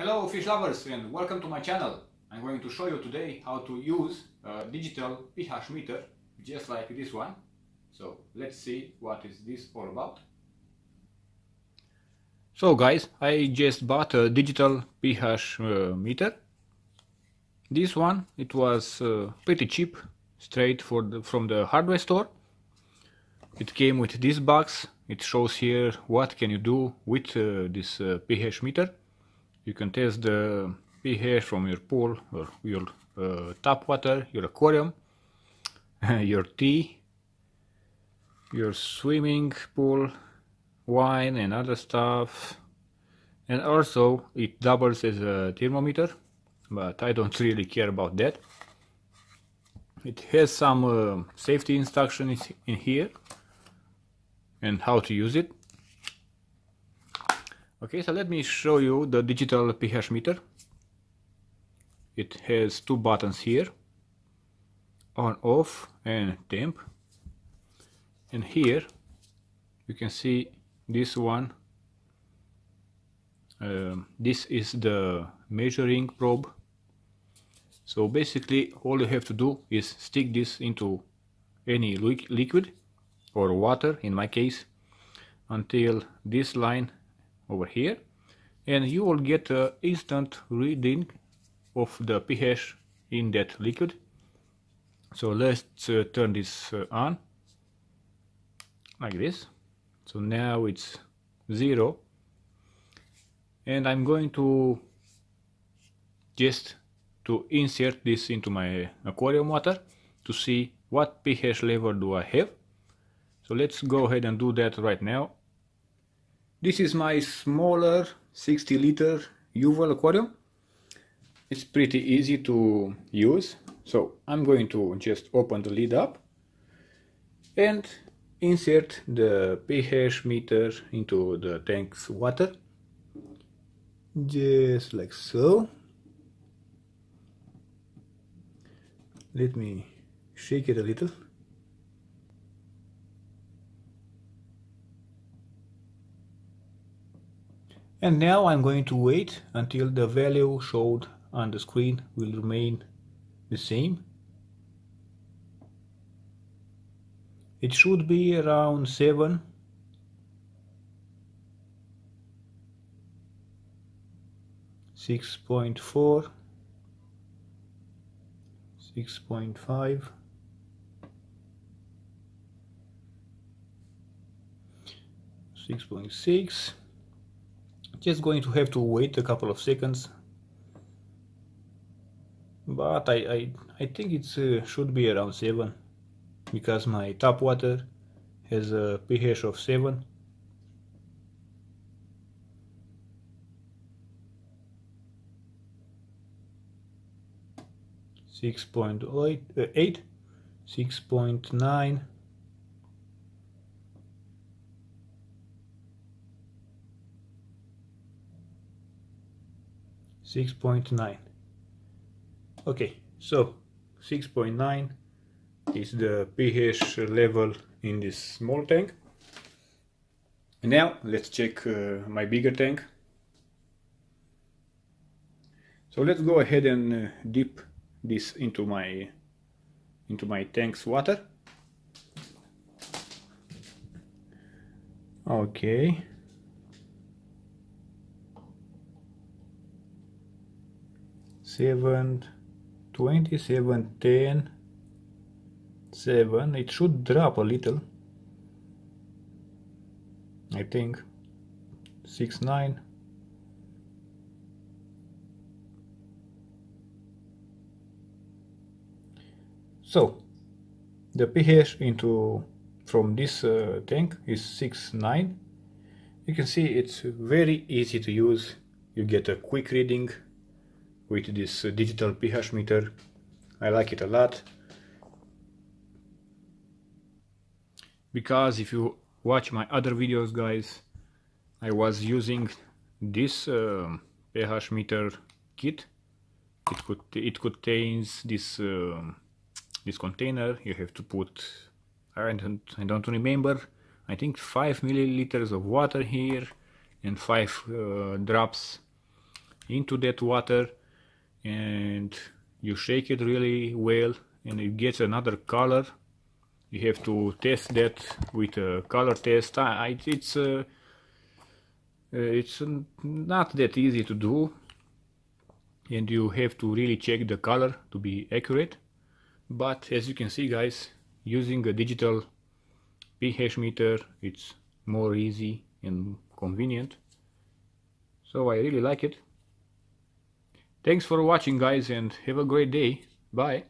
Hello fish lovers and welcome to my channel. I'm going to show you today how to use a digital pH meter just like this one. So let's see what is this all about. So guys, I just bought a digital pH uh, meter. This one, it was uh, pretty cheap, straight the, from the hardware store. It came with this box. It shows here what can you do with uh, this uh, pH meter you can test the pH from your pool or your uh, tap water, your aquarium, your tea, your swimming pool, wine and other stuff. And also it doubles as a thermometer, but I don't really care about that. It has some uh, safety instructions in here and how to use it. Okay, so let me show you the digital pH meter. It has two buttons here, on off and temp. And here you can see this one. Um, this is the measuring probe. So basically all you have to do is stick this into any liquid or water in my case until this line over here. And you will get an instant reading of the pH in that liquid. So let's uh, turn this uh, on. Like this. So now it's zero. And I'm going to just to insert this into my aquarium water to see what pH level do I have. So let's go ahead and do that right now this is my smaller 60 liter Uval aquarium. It's pretty easy to use. So I'm going to just open the lid up and insert the pH meter into the tank's water. Just like so. Let me shake it a little. And now I'm going to wait until the value showed on the screen will remain the same. It should be around 7 6.4 6.5 6.6 just going to have to wait a couple of seconds. But I, I, I think it uh, should be around 7 because my tap water has a pH of 7 6.8 uh, 6.9 6.9 okay so 6.9 is the pH level in this small tank. Now let's check uh, my bigger tank. So let's go ahead and uh, dip this into my into my tank's water. Okay seven twenty seven ten seven. It should drop a little. I think. Six nine. So the pH into from this uh, tank is six nine. you can see it's very easy to use. You get a quick reading with this uh, digital pH meter. I like it a lot. Because if you watch my other videos guys, I was using this uh, pH meter kit. It could it contains this uh, this container. You have to put I don't I don't remember. I think five milliliters of water here and five uh, drops into that water and you shake it really well and it gets another color. You have to test that with a color test. I, it's uh, uh, it's not that easy to do. And you have to really check the color to be accurate. But as you can see guys using a digital pH meter it's more easy and convenient. So I really like it thanks for watching guys and have a great day. Bye